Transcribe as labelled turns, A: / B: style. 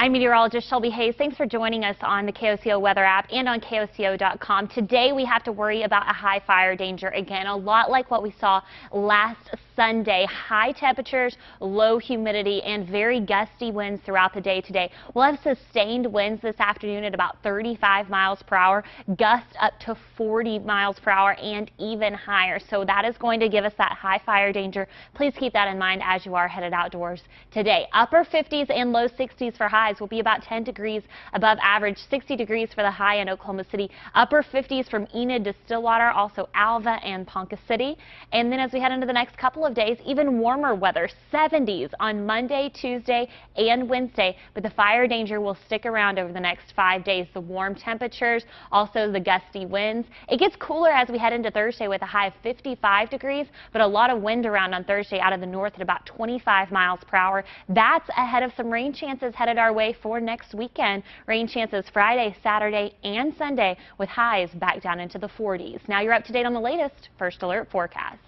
A: I'm meteorologist Shelby Hays. Thanks for joining us on the KOCO weather app and on KOCO.com. Today we have to worry about a high fire danger again, a lot like what we saw last Sunday. High temperatures, low humidity, and very gusty winds throughout the day today. We'll have sustained winds this afternoon at about 35 miles per hour, gusts up to 40 miles per hour, and even higher. So that is going to give us that high fire danger. Please keep that in mind as you are headed outdoors today. Upper 50s and low 60s for highs will be about 10 degrees above average, 60 degrees for the high in Oklahoma City, upper 50s from Enid to Stillwater, also Alva and Ponca City. And then as we head into the next couple of days, even warmer weather, 70s on Monday, Tuesday, and Wednesday. But the fire danger will stick around over the next five days. The warm temperatures, also the gusty winds. It gets cooler as we head into Thursday with a high of 55 degrees, but a lot of wind around on Thursday out of the north at about 25 miles per hour. That's ahead of some rain chances headed our way for next weekend. Rain chances Friday, Saturday, and Sunday with highs back down into the 40s. Now you're up to date on the latest First Alert forecast.